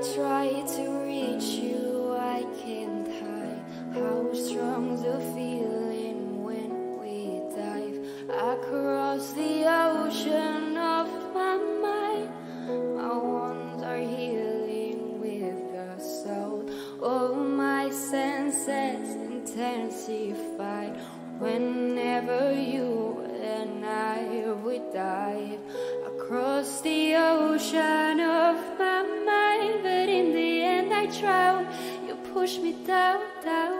try to reach you, I can't hide how strong the feeling when we dive across the ocean of my mind. My wounds are healing with the soul. All my senses intensified whenever you and I would dive across the ocean drown. You push me down, down.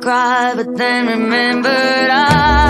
cry, but then remembered I.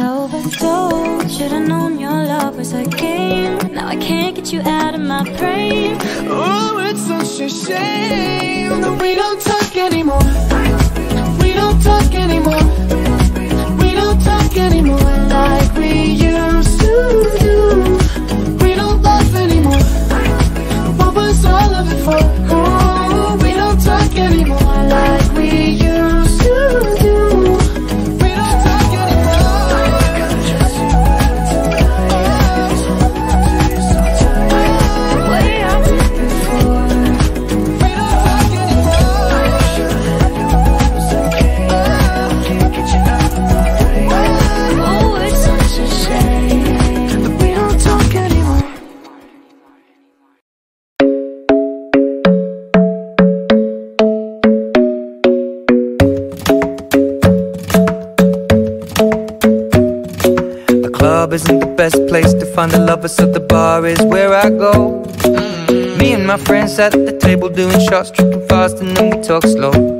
I overdosed Should've known your love was a game. Now I can't get you out of my brain Oh, it's such a shame That we don't talk anymore. We don't talk anymore. We don't talk anymore Like we used to. Do We don't love anymore. What was all of it for? Oh, we don't talk anymore. bar is where I go. Mm -hmm. Me and my friends at the table doing shots, tripping fast, and then we talk slow.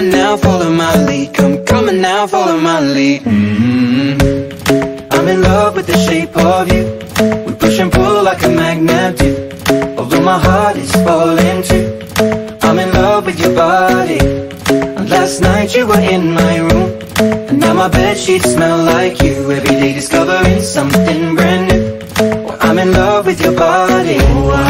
Come now, follow my lead. Come, on now, follow my lead. Mm -hmm. I'm in love with the shape of you. We push and pull like a magnet do. Although my heart is falling too. I'm in love with your body. And Last night you were in my room. And now my bed sheets smell like you. Every day discovering something brand new. I'm in love with your body. I'm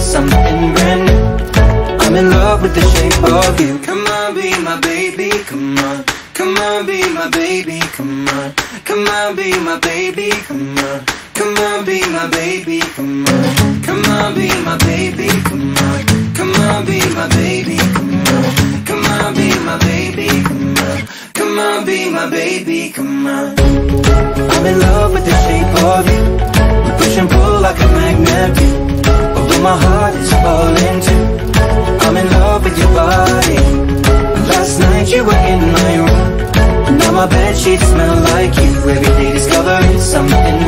something brand new. I'm in love with the shape of you. Come on, be my baby, come on. Come on, be my baby, come on. Come on, be my baby, come on. Come on, be my baby, come on. Come on, be my baby, come on. Come on, be my baby, come on. Come on, be my baby, come on. Come on, be my baby, come on. I'm in love with the shape of you. We push and pull like a magnet. do my heart is falling too I'm in love with your body. Last night you were in my room. Now my bed sheets smell like you. Every day discovering something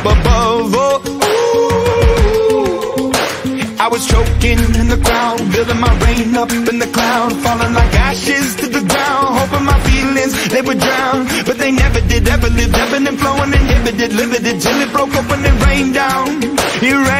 Up above. Oh. I was choking in the crowd, building my rain up in the cloud, falling like ashes to the ground, hoping my feelings they would drown, but they never did. Ever lived, ebbing and flowing, inhibited, limited, till it broke when it rained down. It rained